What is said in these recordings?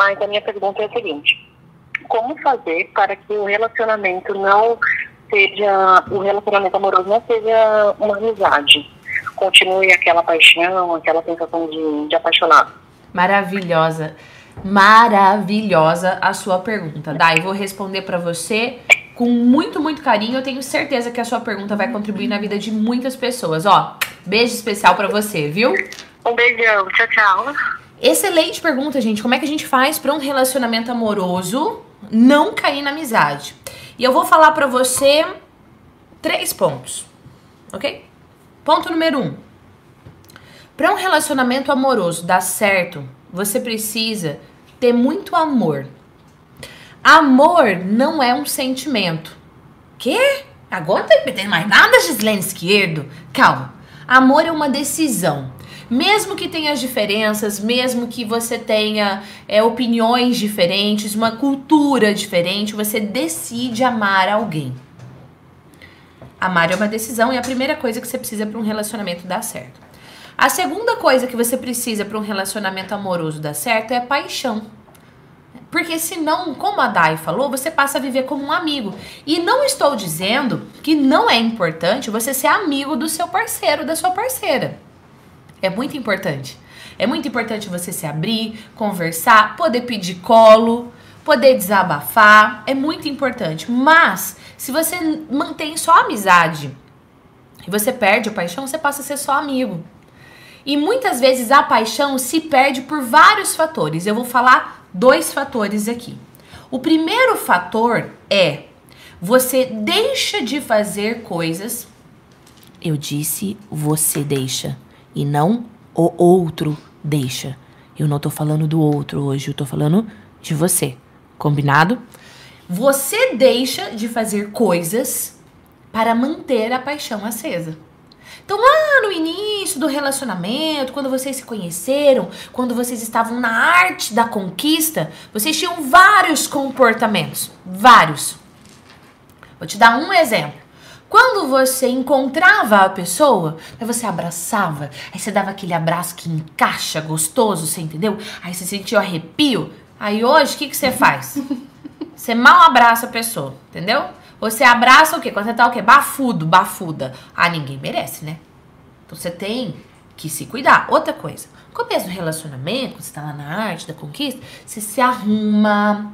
Mas a minha pergunta é a seguinte: como fazer para que o relacionamento não seja, o relacionamento amoroso não seja uma amizade? Continue aquela paixão, aquela sensação de, de apaixonado. Maravilhosa. Maravilhosa a sua pergunta. Dai, vou responder para você com muito, muito carinho. Eu tenho certeza que a sua pergunta vai contribuir na vida de muitas pessoas. Ó, beijo especial para você, viu? Um beijão. Tchau, tchau. Excelente pergunta, gente. Como é que a gente faz para um relacionamento amoroso não cair na amizade? E eu vou falar para você três pontos, ok? Ponto número um. Para um relacionamento amoroso dar certo, você precisa ter muito amor. Amor não é um sentimento. Quê? Agora não tem mais nada, Gislene Esquerdo? Calma. Amor é uma decisão. Mesmo que tenha diferenças, mesmo que você tenha é, opiniões diferentes, uma cultura diferente, você decide amar alguém. Amar é uma decisão e a primeira coisa que você precisa para um relacionamento dar certo. A segunda coisa que você precisa para um relacionamento amoroso dar certo é paixão. Porque senão, como a Dai falou, você passa a viver como um amigo. E não estou dizendo que não é importante você ser amigo do seu parceiro, da sua parceira. É muito importante. É muito importante você se abrir, conversar, poder pedir colo, poder desabafar. É muito importante. Mas, se você mantém só amizade e você perde a paixão, você passa a ser só amigo. E muitas vezes a paixão se perde por vários fatores. Eu vou falar dois fatores aqui. O primeiro fator é você deixa de fazer coisas. Eu disse você deixa e não o outro deixa. Eu não tô falando do outro hoje, eu tô falando de você. Combinado? Você deixa de fazer coisas para manter a paixão acesa. Então, lá no início do relacionamento, quando vocês se conheceram, quando vocês estavam na arte da conquista, vocês tinham vários comportamentos. Vários. Vou te dar um exemplo. Quando você encontrava a pessoa, aí você abraçava, aí você dava aquele abraço que encaixa, gostoso, você entendeu? Aí você sentiu arrepio. Aí hoje, o que, que você faz? Você mal abraça a pessoa, entendeu? Você abraça o quê? Quando você tá o quê? Bafudo, bafuda. Ah, ninguém merece, né? Então você tem que se cuidar. Outra coisa, no começo do relacionamento, quando você tá lá na arte da conquista, você se arruma,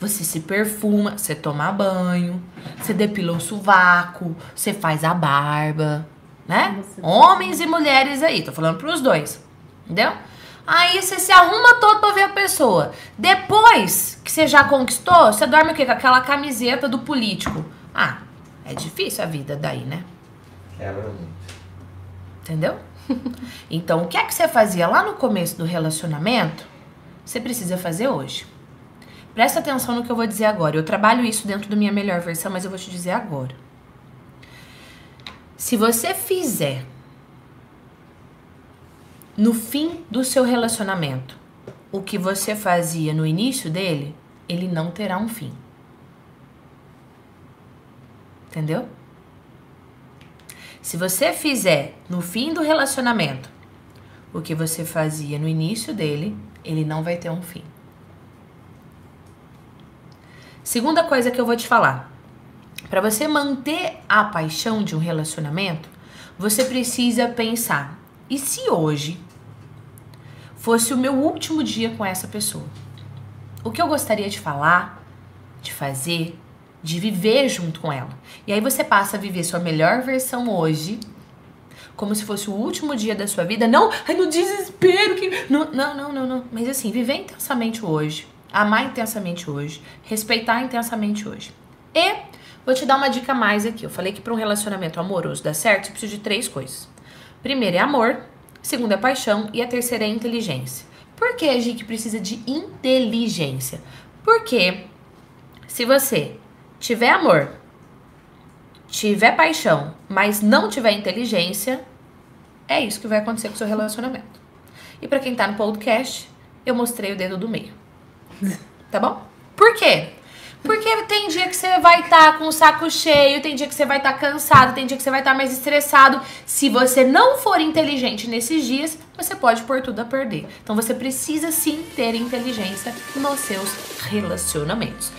você se perfuma, você toma banho, você depila o sovaco, você faz a barba, né? Homens e mulheres aí, tô falando pros dois, entendeu? Aí você se arruma todo pra ver a pessoa. Depois que você já conquistou, você dorme o quê? Com aquela camiseta do político. Ah, é difícil a vida daí, né? É muito. Entendeu? Então, o que é que você fazia lá no começo do relacionamento, você precisa fazer hoje. Presta atenção no que eu vou dizer agora. Eu trabalho isso dentro da minha melhor versão, mas eu vou te dizer agora. Se você fizer no fim do seu relacionamento o que você fazia no início dele, ele não terá um fim. Entendeu? Se você fizer no fim do relacionamento o que você fazia no início dele, ele não vai ter um fim. Segunda coisa que eu vou te falar. Para você manter a paixão de um relacionamento, você precisa pensar: e se hoje fosse o meu último dia com essa pessoa? O que eu gostaria de falar, de fazer, de viver junto com ela? E aí você passa a viver sua melhor versão hoje, como se fosse o último dia da sua vida. Não, ai, no desespero que. Não, não, não, não, não. Mas assim, viver intensamente hoje, amar intensamente hoje, respeitar intensamente hoje. E vou te dar uma dica mais aqui. Eu falei que para um relacionamento amoroso dar certo, você precisa de três coisas. Primeiro é amor, segundo é paixão e a terceira é inteligência. Por que a gente precisa de inteligência? Porque se você tiver amor, tiver paixão, mas não tiver inteligência, é isso que vai acontecer com o seu relacionamento. E para quem tá no podcast, eu mostrei o dedo do meio. Tá bom? Por quê? Porque tem dia que você vai estar tá com o saco cheio, tem dia que você vai estar tá cansado, tem dia que você vai estar tá mais estressado. Se você não for inteligente nesses dias, você pode pôr tudo a perder. Então você precisa sim ter inteligência nos seus relacionamentos.